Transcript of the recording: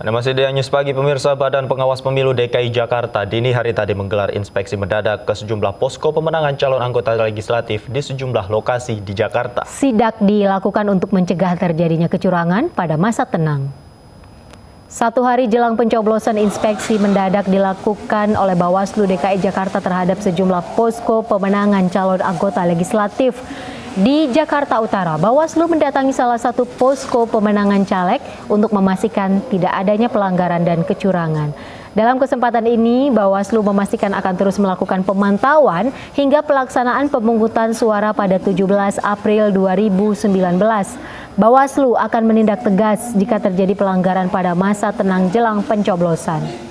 Anda masih di News Pagi, pemirsa Badan Pengawas Pemilu DKI Jakarta dini hari tadi menggelar inspeksi mendadak ke sejumlah posko pemenangan calon anggota legislatif di sejumlah lokasi di Jakarta. Sidak dilakukan untuk mencegah terjadinya kecurangan pada masa tenang. Satu hari jelang pencoblosan inspeksi mendadak dilakukan oleh Bawaslu DKI Jakarta terhadap sejumlah posko pemenangan calon anggota legislatif. Di Jakarta Utara, Bawaslu mendatangi salah satu posko pemenangan caleg untuk memastikan tidak adanya pelanggaran dan kecurangan. Dalam kesempatan ini, Bawaslu memastikan akan terus melakukan pemantauan hingga pelaksanaan pemungutan suara pada 17 April 2019. Bawaslu akan menindak tegas jika terjadi pelanggaran pada masa tenang jelang pencoblosan.